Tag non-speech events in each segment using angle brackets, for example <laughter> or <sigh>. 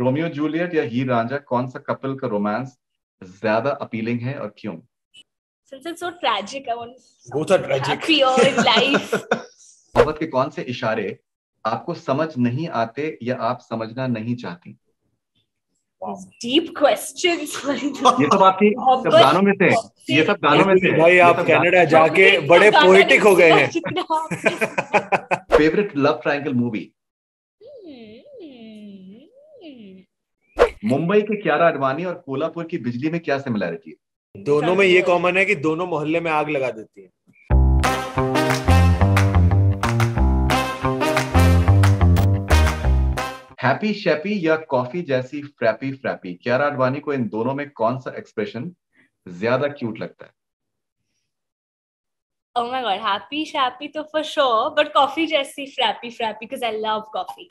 Romeo Juliet या हीर रांझा कौन सा कपल का रोमांस ज़्यादा अपीलिंग है और क्यों? Since it's so tragic, I want Both are tragic. happier in life. <laughs> मोहब्बत के कौन से इशारे आपको समझ नहीं आते या आप समझना नहीं चाहती? Deep ये सब आपकी सब गानों में से ये सब गानों में से भाई आप कनाडा जाके बड़े पोएटिक हो गए हैं। हैं favourite love triangle movie Mumbai के क्यारा अडवाणी और कोल्हापुर की बिजली में क्या सिमिलैरिटी है? दोनों में ये कॉमन है कि दोनों मोहल्ले में आग लगा देती है। हैप्पी शैपी या कॉफ़ी जैसी फ्रैपी फ्रैपी क्यारा अडवाणी को इन दोनों में कौन सा एक्सप्रेशन ज़्यादा क्यूट लगता है? Oh my god, happy shappy to for sure, but coffee Jesse frappy frappy because I love coffee.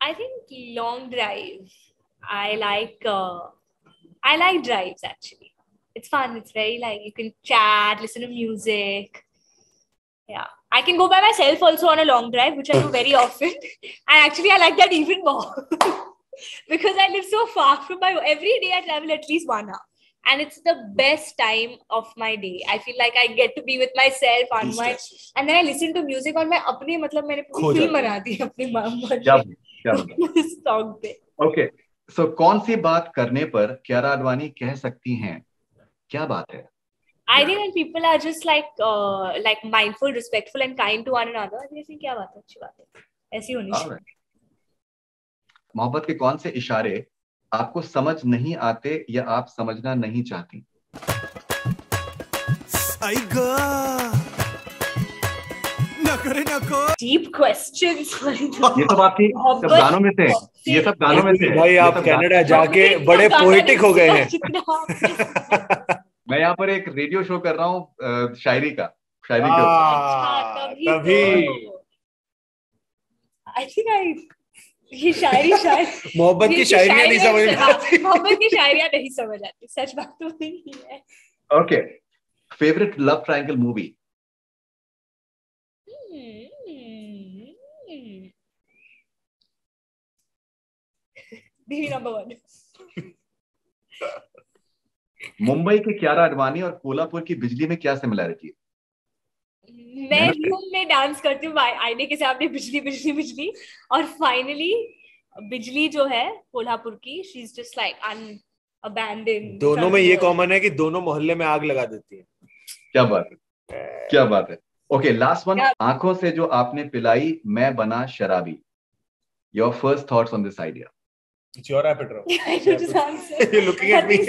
I think long drive. I like uh, I like drives actually. It's fun. It's very like you can chat, listen to music. Yeah, I can go by myself also on a long drive, which I do very often. <laughs> And actually, I like that even more <laughs> because I live so far from my. Every day I travel at least one hour, and it's the best time of my day. I feel like I get to be with myself, unwind, and then I listen to music on my अपने मतलब मैंने खो पूरी film जाते बना दी अपनी मन क्या में <laughs> song पे। ओके सो कौन सी बात करने पर क्यारा अडवाणी कह सकती हैं? क्या बात है? I think when people are just like uh, like mindful, respectful, and kind to one another, I think क्या बात है? अच्छी बात है। ऐसी होनी चाहिए। मोहब्बत के कौन से इशारे आपको समझ नहीं आते या आप समझना नहीं चाहती? Deep questions. ये सब आपकी सब गानों में से ये सब गानों में से भाई आप कनाडा जाके बड़े पोएटिक हो गए हैं। <laughs> मैं यहाँ पर एक रेडियो शो कर रहा हूँ शायरी का शायरी के हाँ, तभी I think I ये शायरी शायरी। मोहब्बत की शायरियाँ नहीं समझ आती। मोहब्बत की शायरियाँ नहीं समझ आती सच बात तो नहीं है। Okay favourite love triangle movie Biwi number one Mumbai के क्यारा अडवाणी और कोल्हापुर की बिजली में क्या सिमिलैरिटी है? मैं रूम में डांस करती हूँ आईने के सामने बिजली बिजली बिजली। और फाइनली बिजली जो है कोल्हापुर की she is just like an abandon दोनों में ये कॉमन है कि दोनों मोहल्ले में आग लगा देती है। क्या बात है? क्या बात है? ओके लास्ट वन आँखों से जो आपने पिलाई मैं बना शराबी। Your first thoughts on this idea It's your aperture. Yeah, I should just answer. You're looking at me. <laughs>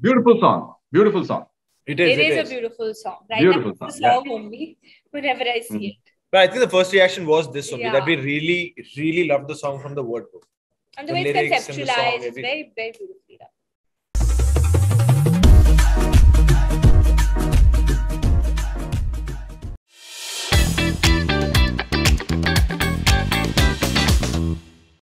Beautiful song. Beautiful song. It is. It, it is, is, a beautiful song. Right beautiful now, song. song yeah. only whenever I see mm-hmm. it. But I think the first reaction was this only yeah. that we really, really loved the song from the word book. And the, the way it's conceptualized, very, very beautifully done.